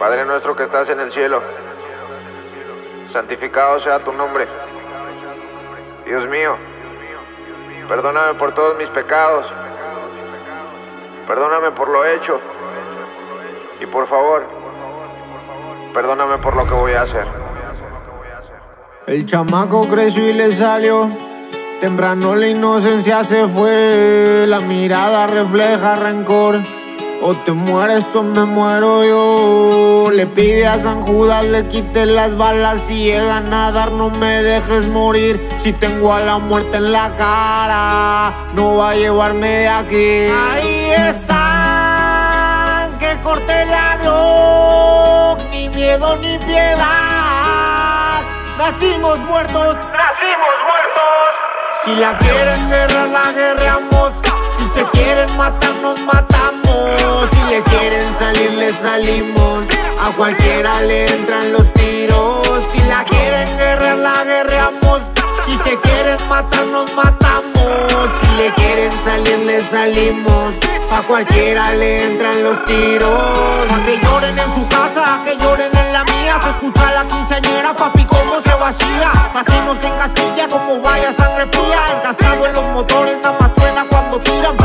Padre nuestro que estás en el cielo, santificado sea tu nombre. Dios mío, perdóname por todos mis pecados. Perdóname por lo hecho. Y por favor, perdóname por lo que voy a hacer. El chamaco creció y le salió. Temprano la inocencia se fue. La mirada refleja rencor. O te mueres o me muero yo. Le pide a San Judas le quite las balas. Si llega a nadar, no me dejes morir. Si tengo a la muerte en la cara, no va a llevarme de aquí. Ahí están, que corte la glock. Ni miedo ni piedad. Nacimos muertos, nacimos muertos. Si la quieren guerra, la guerreamos. Si se quieren matar, nos matamos. Si le quieren salir, le salimos. A cualquiera le entran los tiros. Si la quieren guerra, la guerreamos. Si se quieren matar, nos matamos. Si le quieren salir, le salimos. A cualquiera le entran los tiros. A que lloren en su casa, a que lloren en la mía. Se escucha la quinceañera, papi, cómo se vacía. no se encasquilla como vaya sangre fría. Encascado en los motores, nada más suena cuando tiran.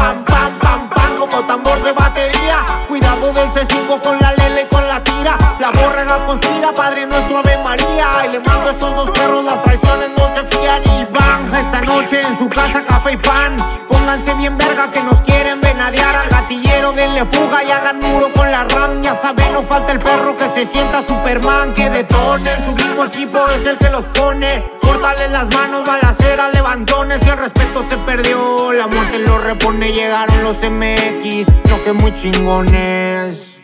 Padre nuestro, Ave María. Y le mando a estos dos perros, las traiciones no se fían. Y van esta noche en su casa, café y pan. Pónganse bien verga que nos quieren venadear al gatillero, denle fuga y hagan muro con la ram. Ya saben, no falta el perro que se sienta Superman, que detone. Su mismo equipo es el que los pone. Córtale las manos, balaceras, levantones. Y el respeto se perdió, la muerte lo repone. Llegaron los MX, no que muy chingones.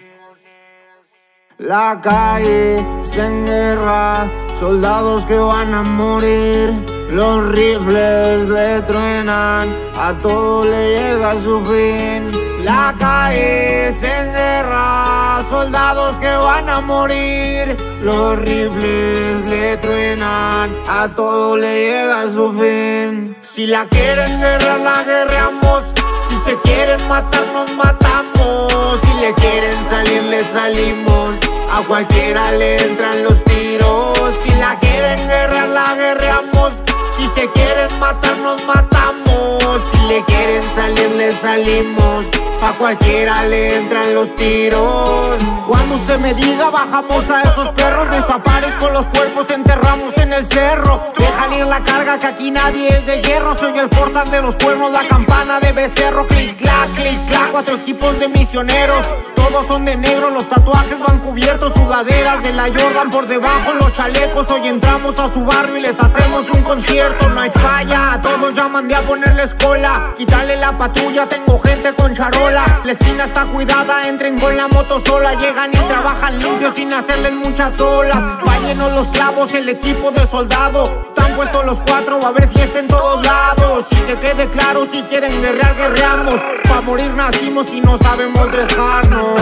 La calle se en guerra, soldados que van a morir. Los rifles le truenan, a todo le llega su fin. La calle se en guerra, soldados que van a morir. Los rifles le truenan, a todo le llega su fin. Si la quieren guerra, la guerreamos. Si se quieren matar, nos matamos. Si le quieren salir, le salimos. A cualquiera le entran los tiros. Si la quieren guerra, la guerreamos. Si se quieren matar, nos matamos. Si le quieren salir, le salimos. A cualquiera le entran los tiros. Cuando usted me diga, bajamos a esos perros. Desaparezco los cuerpos, enterramos en el cerro. Deja ir la carga, que aquí nadie es de hierro. Soy el portal de los pueblos, la campana de becerro. Clic, clac, clic, clac. Cuatro equipos de misioneros. Todos son de negro, los tatuajes van cubiertos, sudaderas de la Jordan por debajo, los chalecos. Hoy entramos a su barrio y les hacemos un concierto, no hay falla. Todos llaman de a ponerles cola, quítale la patrulla, tengo gente con charola. La esquina está cuidada, entren con la moto sola, llegan y trabajan limpio sin hacerles muchas olas. Váyenos los clavos, el equipo de soldado. Puestos los cuatro, va a haber fiesta en todos lados. Y que quede claro, si quieren guerrear, guerreamos. Pa' morir nacimos y no sabemos dejarnos.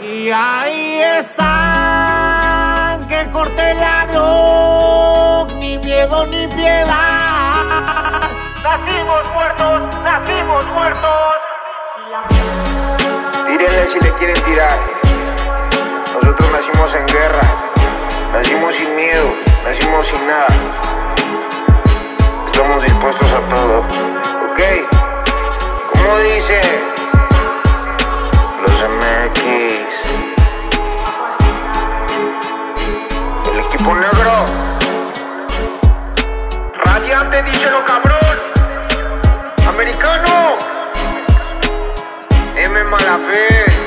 Y ahí están, que corte la glock, ni miedo ni piedad. Nacimos muertos, nacimos muertos. Tírenle si le quieren tirar. Nosotros nacimos en guerra. Nacimos sin miedo. Nacimos sin nada. Estamos dispuestos a todo. ¿Ok? ¿Cómo dice? Los MX. El equipo negro. Radiante, díselo cabrón. Americano. M Malafé.